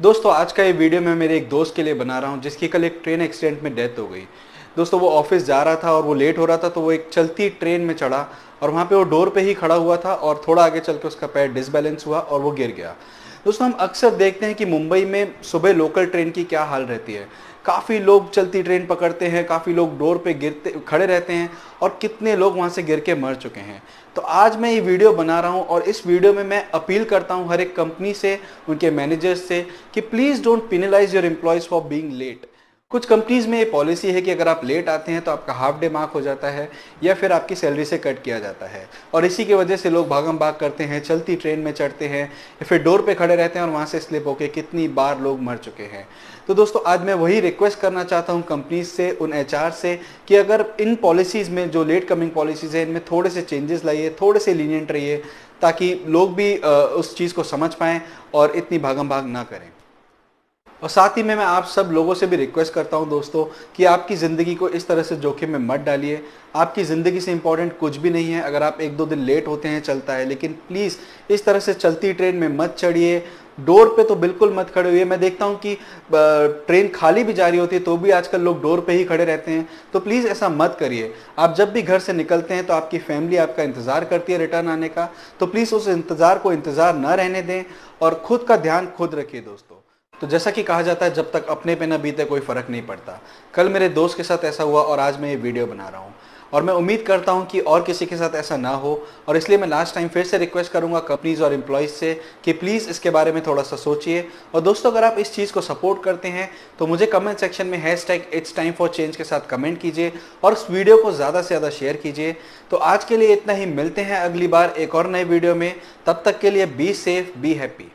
दोस्तों, आज का ये वीडियो मैं मेरे एक दोस्त के लिए बना रहा हूँ, जिसकी कल एक ट्रेन एक्सीडेंट में डेथ हो गई। दोस्तों, वो ऑफ़िस जा रहा था और वो लेट हो रहा था तो वो एक चलती ट्रेन में चढ़ा और वहाँ पे वो डोर पे ही खड़ा हुआ था और थोड़ा आगे चल के उसका पैर डिसबैलेंस हुआ और वो गिर गया। दोस्तों, हम अक्सर देखते हैं कि मुंबई में सुबह लोकल ट्रेन की क्या हाल रहती है। काफ़ी लोग चलती ट्रेन पकड़ते हैं, काफ़ी लोग डोर पे गिरते, खड़े रहते हैं और कितने लोग वहाँ से गिर के मर चुके हैं। तो आज मैं ये वीडियो बना रहा हूँ और इस वीडियो में मैं अपील करता हूँ हर एक कंपनी से, उनके मैनेजर्स से कि please don't penalize your employees for being late कुछ कंपनीज़ में ये पॉलिसी है कि अगर आप लेट आते हैं तो आपका हाफ़ डे मार्क हो जाता है, या फिर आपकी सैलरी से कट किया जाता है। और इसी की वजह से लोग भागम भाग करते हैं, चलती ट्रेन में चढ़ते हैं, या फिर डोर पे खड़े रहते हैं और वहाँ से स्लिप होके कितनी बार लोग मर चुके हैं। तो दोस्तों, आज मैं वही रिक्वेस्ट करना चाहता हूँ कंपनीज़ से, उन एचआर से, कि अगर इन पॉलिसीज़ में, जो लेट कमिंग पॉलिसीज़ हैं, इनमें थोड़े से चेंजेस लाइए, थोड़े से लीनियंट रहिए, ताकि लोग भी उस चीज़ को समझ पाएँ और इतनी भागम भाग ना करें। और साथ ही में मैं आप सब लोगों से भी रिक्वेस्ट करता हूँ दोस्तों कि आपकी ज़िंदगी को इस तरह से जोखिम में मत डालिए। आपकी ज़िंदगी से इंपॉर्टेंट कुछ भी नहीं है। अगर आप एक दो दिन लेट होते हैं, चलता है। लेकिन प्लीज़ इस तरह से चलती ट्रेन में मत चढ़िए। डोर पे तो बिल्कुल मत खड़े हुए मैं देखता हूँ कि ट्रेन खाली भी जा रही होती है तो भी आजकल लोग डोर पे ही खड़े रहते हैं। तो प्लीज़ ऐसा मत करिए। आप जब भी घर से निकलते हैं तो आपकी फैमिली आपका इंतज़ार करती है रिटर्न आने का। तो प्लीज़ उस इंतज़ार को इंतज़ार न रहने दें और खुद का ध्यान खुद रखिए दोस्तों। तो जैसा कि कहा जाता है, जब तक अपने पे न बीते कोई फ़र्क नहीं पड़ता। कल मेरे दोस्त के साथ ऐसा हुआ और आज मैं ये वीडियो बना रहा हूँ। और मैं उम्मीद करता हूँ कि और किसी के साथ ऐसा ना हो। और इसलिए मैं लास्ट टाइम फिर से रिक्वेस्ट करूँगा कंपनीज़ और एम्प्लॉयज़ से कि प्लीज़ इसके बारे में थोड़ा सा सोचिए। और दोस्तों, अगर आप इस चीज़ को सपोर्ट करते हैं तो मुझे कमेंट सेक्शन में hashtag it's time for change के साथ कमेंट कीजिए और उस वीडियो को ज़्यादा से ज़्यादा शेयर कीजिए। तो आज के लिए इतना ही, मिलते हैं अगली बार एक और नए वीडियो में। तब तक के लिए बी सेफ़ बी हैप्पी